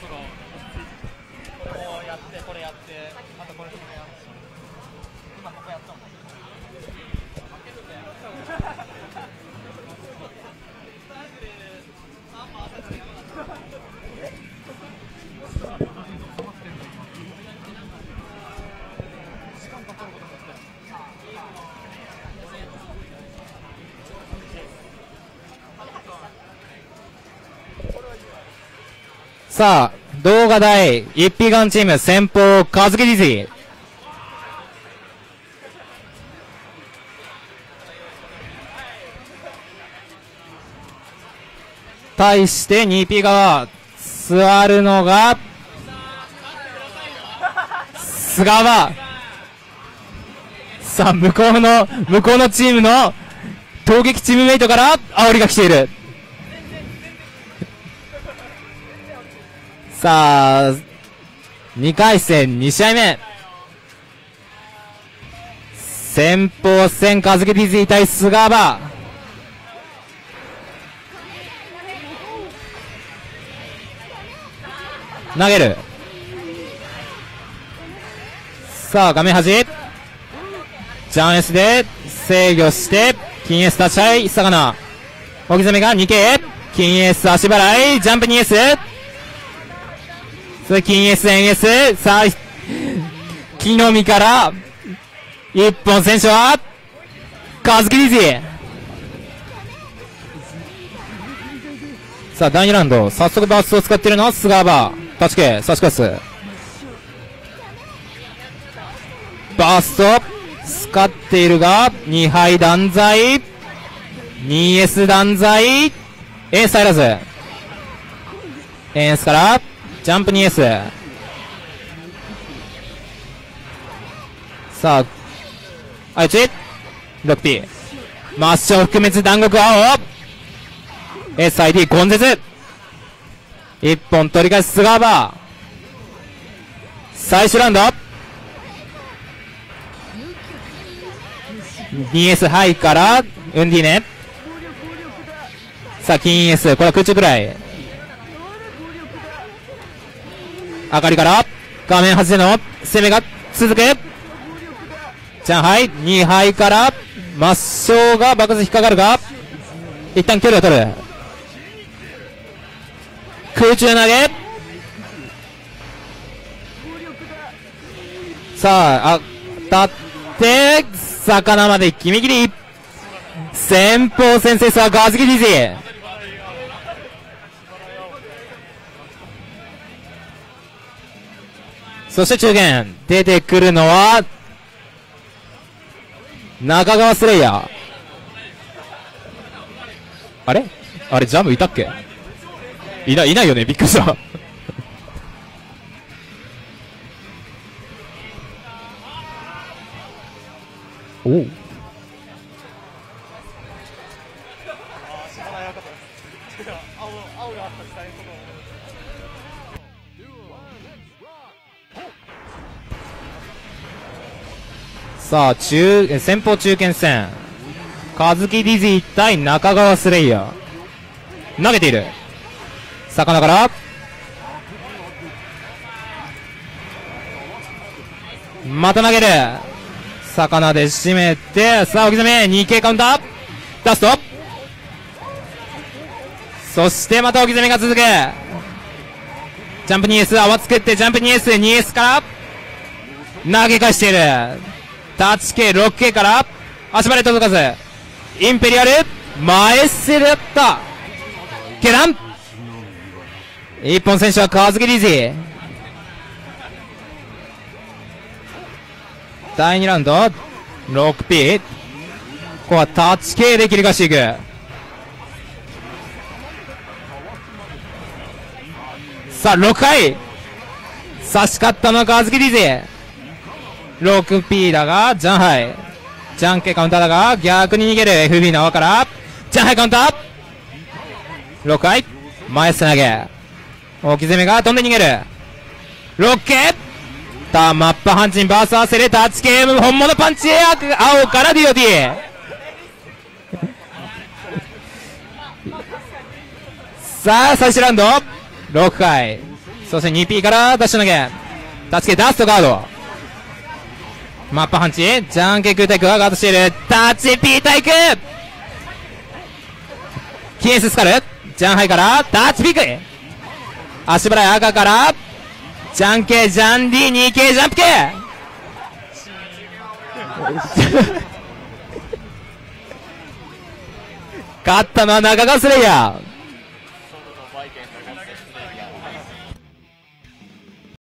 そろそろこうやってこれやってまたこれとこれさあ、動画第一匹ガンチーム先方、カズキディズィ。対して2匹側、座るのが、菅原。さあ、向こうの、向こうのチームの、攻撃チームメイトから、煽りが来ている。さあ、2回戦2試合目。先鋒戦、カズキディズィ対菅原。投げる。さあ、画面端。ジャンエスで制御して、金エス立ち合い、魚。小木攻めが 2K。金エス足払い、ジャンプ 2S。それ金 S、NS。さあ、木の実から、一本選手は、カズキディズィ。さあ、第2ラウンド。早速バーストを使っているのは菅原。タッチ系、差し返す。バースト、使っているが、2敗断罪。2S 断罪。エース入らず。エースから、ジャンプ 2S。さあ、あいち 6P。抹消覆滅弾獄青 !SID 根絶一本取り返す菅原最終ラウンド 2S ハイから、ウンディーネ。さあ、金 S、これは空中くらい。明かりから、画面端での攻めが続く。ジャンハイ、2敗から、抹消が爆発引っかかるが、一旦距離を取る。空中投げ。さあ、当たって、魚まで一気見切り。先方先制さあ、ガズギディジー。そして中堅、出てくるのは、中川スレイヤー。あれ？あれ、ジャムいたっけ？いない、いないよね、びっくりした。おう。さあ、中、先方中堅戦。カズキディズィ対中川スレイヤー。投げている。魚から。また投げる。魚で締めて、さあ、置き攻め、2K カウンター。ラスト。そしてまた置き攻めが続く。ジャンプ 2S、泡作って、ジャンプ 2S、2S から、投げ返している。タッチ系 6K から、足場で届かず。インペリアル、前セだった。ケラン一本選手は川崎リージ。第2ラウンド、6P。ここはタッチ系で切り返していく。さあ、6回差し勝ったのは川崎リージー。6P だが、ジャンハイ。ジャンケカウンターだが、逆に逃げる FB の泡から、ジャンハイカウンター !6 回、前つなげ。大き攻めが飛んで逃げる。ロッケたマッパハンチンバースアセレタッチゲーム本物パンチエアーク青から DOT さあ最終ラウンド6回。そして 2P から出し投げ。助け出すとガード。マッパハンチ。ジャンケクータイクがガードしている。タッチピータイクキエススカル。ジャンハイから、タッチピーク足払い赤から、ジャンケジャンディ 2K ジャンプ系 勝ったのは中川スレイヤー。